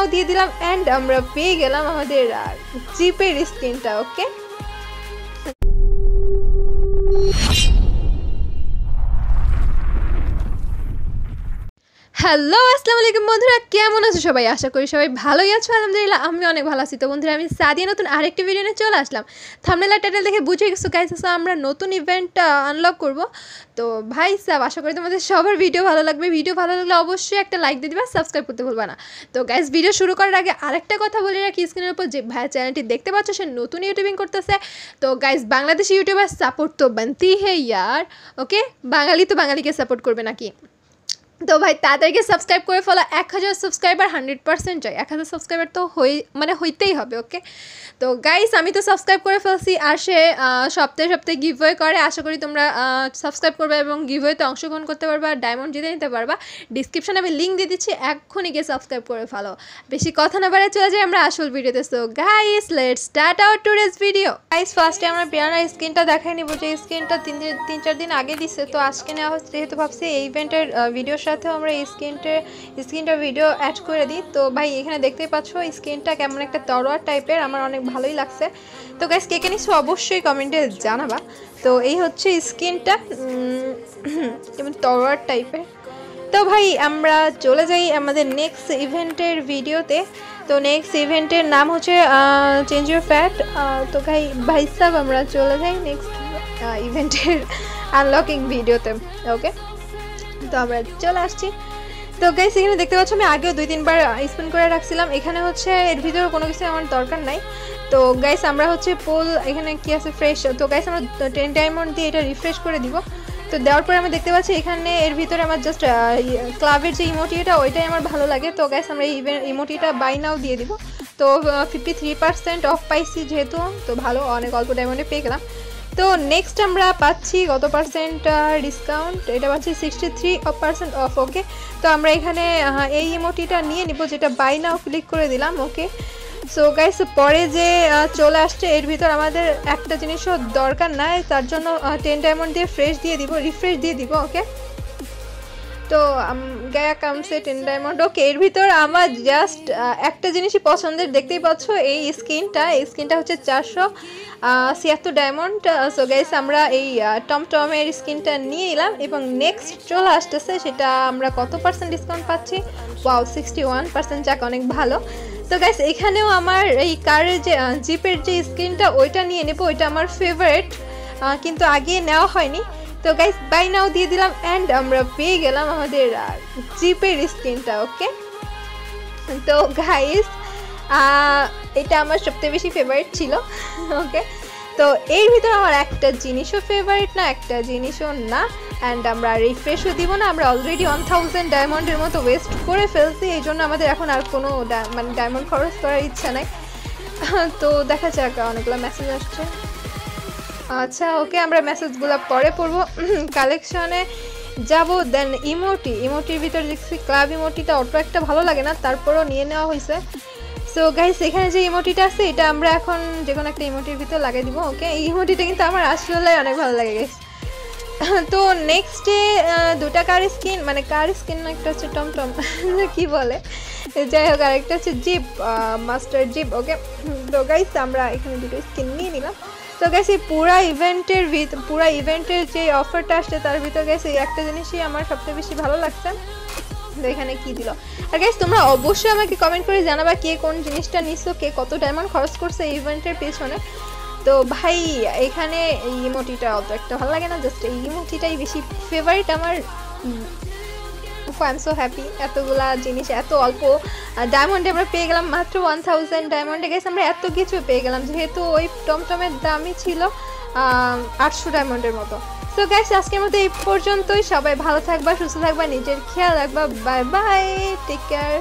নাও দিয়ে দিলাম অ্যান্ড আমরা পেয়ে গেলাম আমাদের জিপের স্ক্রিনটা ওকে হ্যালো আসসালামু আলাইকুম বন্ধুরা, কেমন আছো সবাই? আশা করি সবাই ভালোই আছো, আলহামদুলিল্লাহ আমি অনেক ভালো আছি। তো বন্ধুরা, আমি সাদিয়া নতুন আরেকটি ভিডিও নিয়ে চলে আসলাম। থামনেলা টাইটেল দেখে বুঝে গেছো গাইস আসো আমরা নতুন ইভেন্টটা আনলক করব। তো ভাই, সাব, আশা করি তোমাদের সবার ভিডিও ভালো লাগবে। ভিডিও ভালো লাগলে অবশ্যই একটা লাইক দিয়ে দিবা সাবস্ক্রাইব করতে ভুলবা না। তো গাইস ভিডিও শুরু করার আগে আরেকটা কথা বলে রাখি স্ক্রিনের উপর। যে ভাই চ্যানেলটি দেখতে পাচ্ছ, সে নতুন ইউটিউবিং করতেছে। তো গাইস বাংলাদেশি ইউটিউবার সাপোর্ট তো বানতি হে, ইয়ার। ওকে বাঙালি তো বাঙালিকে সাপোর্ট করবে নাকি? তো ভাই তাদেরকে সাবস্ক্রাইব করে ফেলো। এক হাজার সাবস্ক্রাইবার হান্ড্রেড পার্সেন্ট চাই এক হাজার সাবস্ক্রাইবার তো হই মানে হইতেই হবে ওকে তো গাইস আমি তো সাবস্ক্রাইব করে ফেলছি। আর সে সপ্তাহে সপ্তাহে গিভওয়ে করে। আশা করি তোমরা সাবস্ক্রাইব করবে এবং গিভওয়েতে অংশগ্রহণ করতে পারবা ডায়মন্ড জিতে নিতে পারবা। ডিসক্রিপশানে আমি লিঙ্ক দিয়ে দিচ্ছি। এক্ষুনি গিয়ে সাবস্ক্রাইব করে ফেলো। বেশি কথা না বাড়ে চলে যাই আমরা আসল ভিডিওতে। So guys let start our today's video guys ফার্স্টে আমরা পিয়ানা স্ক্রিনটা দেখাই নিব। যে স্ক্রিনটা তিন তিন, চার দিন আগে দিচ্ছে তো আজকে নেওয়া হচ্ছে, যেহেতু ভাবছি এই ইভেন্টের ভিডিওর সাথেও আমরা এই স্ক্রিনটার ভিডিও অ্যাড করে দিই। তো ভাই, এখানে দেখতেই পাচ্ছ স্ক্রিনটা কেমন একটা তরোয়ার টাইপের আমার অনেক ভালোই লাগছে। তো গাইস কে কে নিচ্ছ অবশ্যই কমেন্টে জানাবা। তো এই হচ্ছে স্ক্রিনটা যেমন তরোয়ার টাইপের তো ভাই, আমরা চলে যাই আমাদের নেক্সট ইভেন্টের ভিডিওতে তো নেক্সট ইভেন্টের নাম হচ্ছে চেঞ্জ ইউর ফ্যাট তো ভাই ভাই সাহেব, আমরা চলে যাই নেক্সট ইভেন্টের আনলকিং ভিডিওতে ওকে তো আমরা চলে আসছি। তো গাইস এখানে দেখতে পাচ্ছ আমি আগেও দুই, তিনবার স্পিন করে রাখছিলাম। এখানে হচ্ছে এর ভিতরে কোনো কিছু আমার দরকার নাই। তো গাইস আমরা হচ্ছে পোল এখানে কি আছে? ফ্রেশ তো গাইস আমরা টেন ডায়মন্ড দিয়ে এটা রিফ্রেশ করে দিব। তো দেওয়ার পরে আমরা দেখতে পাচ্ছি এখানে এর ভিতরে আমার জাস্ট ক্লাবের যে ইমোটিটা ওইটাই আমার ভালো লাগে। তো গাইস আমরা এই ইমোটিটা বাই নাও দিয়ে দিব। তো ফিফটি থ্রি পার্সেন্ট অফ পাইছি যেহেতু, তো ভালো, অনেক অল্প ডায়মন্ডে পেয়ে গেলাম। তো নেক্সট আমরা পাচ্ছি কত পার্সেন্ট ডিসকাউন্ট এটা পাচ্ছি sixty three percent off okay তো আমরা এখানে এই ইমোটিটা নিয়ে নিব, যেটা বাই নাও ক্লিক করে দিলাম ওকে সো গাইস পরে যে চলে আসছে, এর ভিতর আমাদের একটা জিনিসও দরকার নাই, তার জন্য টেন ডায়মন্ড দিয়ে ফ্রেশ দিয়ে দিব রিফ্রেশ দিয়ে দিব ওকে তো গায়া কামসে টেন ডায়মন্ড, ওকে, এর ভিতর আমার জাস্ট একটা জিনিসই পছন্দের, দেখতেই পাচ্ছ এই স্কিনটা এই স্কিনটা হচ্ছে চারশো ছিয়াত্তর ডায়মন্ড সো গাইস আমরা এই টমটমের স্কিনটা নিয়ে এলাম এবং নেক্সট চলে আসতেছে, সেটা আমরা কত পার্সেন্ট ডিসকাউন্ট পাচ্ছি? ওয়াও সিক্সটি ওয়ান পার্সেন্ট যাক, অনেক ভালো। তো গাইস এখানেও আমার এই কারের যে জিপের যে স্ক্রিনটা ওইটা নিয়ে নেব, ওইটা আমার ফেভারেট কিন্তু আগে নেওয়া হয়নি। তো গাইস বাই নাও দিয়ে দিলাম অ্যান্ড আমরা পেয়ে গেলাম আমাদের জিপের স্ক্রিনটা ওকে তো গাইস এটা আমার সবথেকে বেশি ফেভারিট ছিল ওকে তো এর ভিতরে আমার একটা জিনিসও ফেভারিট না, একটা জিনিসও না অ্যান্ড আমরা রিফ্রেশও দিব না, আমরা অলরেডি ওয়ান থাউজেন্ড ডায়মন্ডের মতো ওয়েস্ট করে ফেলছি, এই জন্য আমাদের এখন আর কোনো মানে ডায়মন্ড খরচ করার ইচ্ছা নাই। তো দেখা যাক, অনেকগুলো মেসেজ আসছে। আচ্ছা ওকে আমরা মেসেজগুলো পরে পড়ব। কালেকশনে যাব দেন ইমোটি ইমোটির ভিতরে দেখছি ক্লাব ইমোটিটা অটো একটা ভালো লাগে না, তারপরও নিয়ে নেওয়া হয়েছে। সো গাইস এখানে যে ইমোটিটা আছে, এটা আমরা এখন যে কোনো একটা ইমোটির ভিতর লাগিয়ে দিব ওকে এই ইমোটিটা কিন্তু আমার আসলে অনেক ভালো লাগে গাইস তো নেক্সট নেক্সটে দুটা কার স্কিন মানে কার স্কিন একটা হচ্ছে টমটম, কি বলে? যাই হোক আর একটা হচ্ছে জিপ মাস্টার জিপ ওকে তো গাইস আমরা এখানে দুটো স্কিন নিয়ে নিলাম। তো গেছি পুরা ইভেন্টের পুরা ইভেন্টের যে অফারটা আসছে, তার ভিতর গেছে, একটা জিনিসই আমার সবচেয়ে বেশি ভালো লাগছে। তো এখানে কি দিল? আর গাইস তোমরা অবশ্যই আমাকে কমেন্ট করে জানাবা কে কোন জিনিসটা নিছো, কে কত ডায়মন্ড খরচ করছে ইভেন্টের পেছনে। তো ভাই, এখানে ইমোটিটা অত একটা ভালো লাগে না জাস্ট এই ইমোটিটাই বেশি ফেভারিট আমার আই এম সো হ্যাপি এতগুলা জিনিস, এত অল্প ডায়মন্ডে আমরা পেয়ে গেলাম মাত্র ওয়ান থাউজেন্ড ডায়মন্ডে গেছে আমরা এত কিছু পেয়ে গেলাম, যেহেতু ওই টমটমের দামই ছিল আটশো ডায়মন্ডের মতো। সো গ্যাস আজকের মতো এই পর্যন্তই। সবাই ভালো থাকবা, সুস্থ থাকবা, নিজের খেয়াল রাখবা। Bye bye take care